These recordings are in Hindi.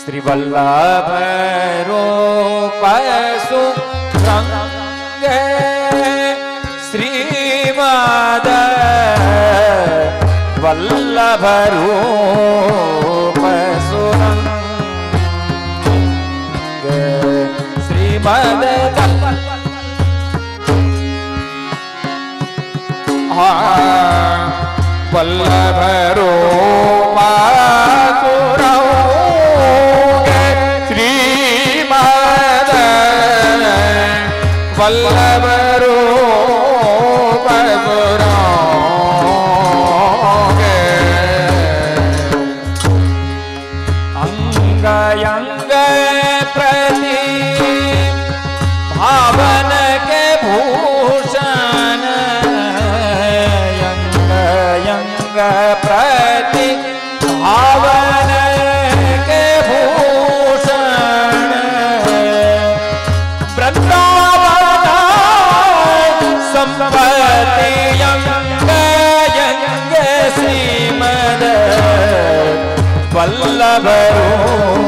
श्रीवल्लभ रूप सुरंग श्रीमाद वल्लभ रूप सुरंग श्रीमद संग प्रति भावन के भूषण यंग यंग प्रति भावन के भूषण वृंदावन संपत्ति यंग यंग श्रीमद वल्लभ रूप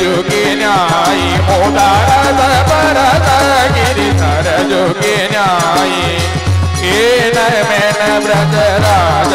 गिनाय नरद भरत गिरि नर युगिनायन व्रतराद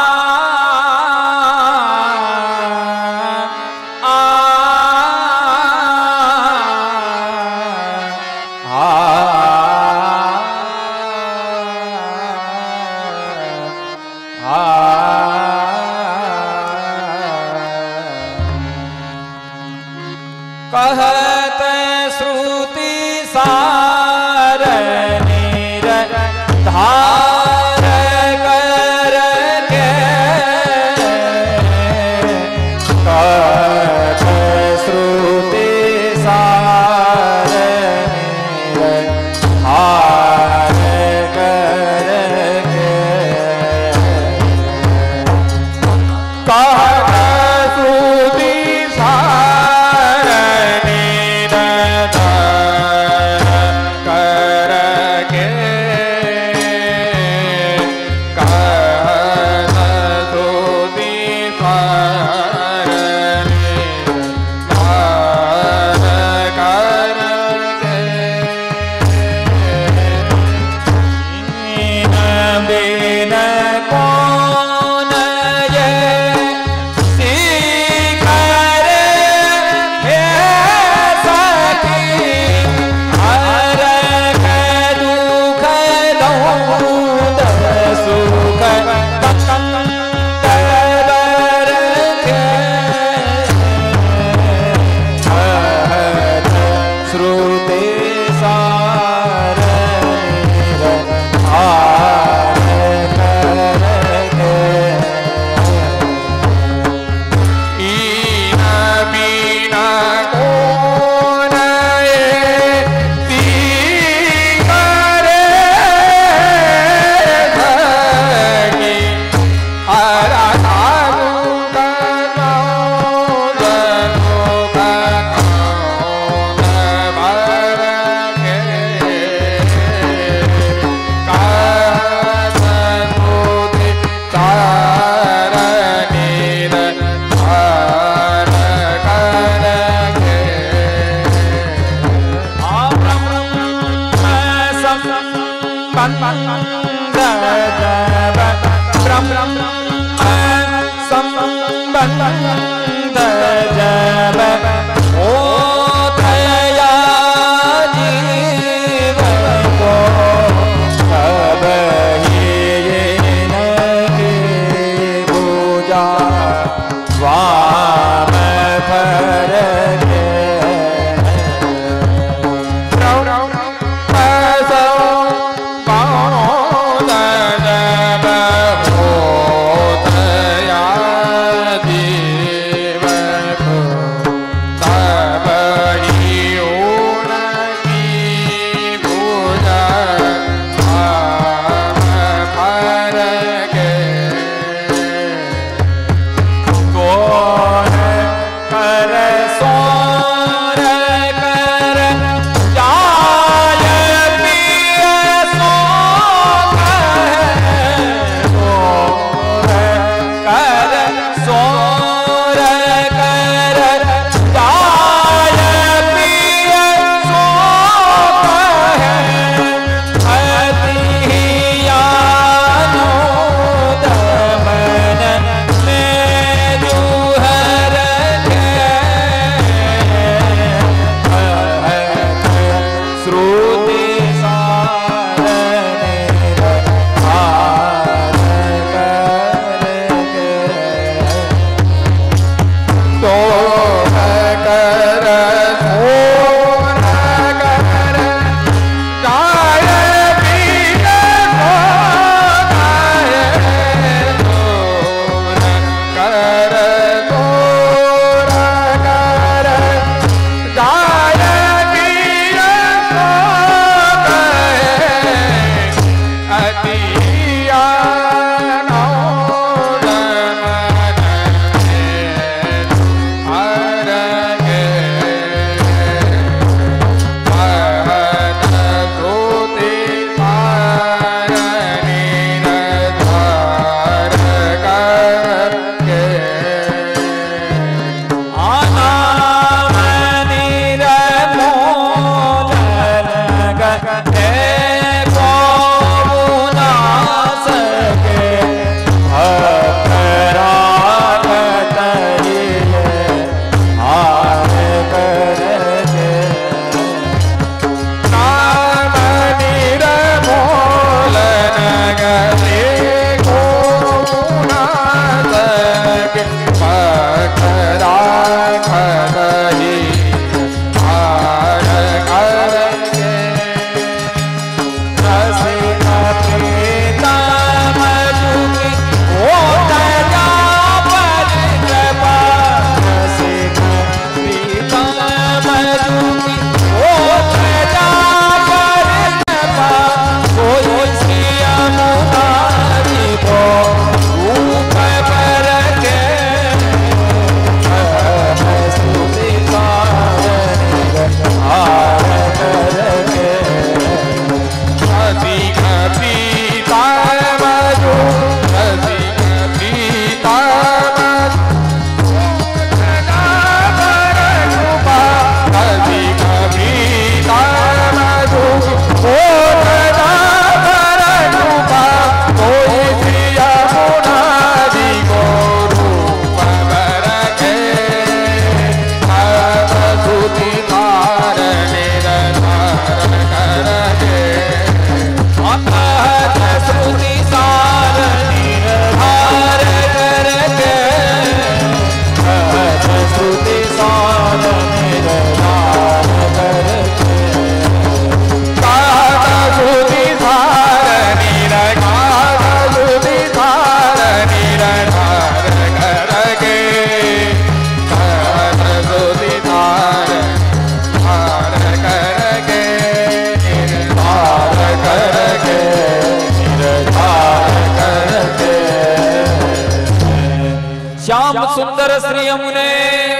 सुंदर श्री यमुने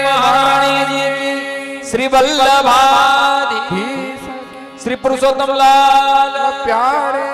महारानी जी की श्री वल्लभाधि श्री पुरुषोत्तम लाल प्यारे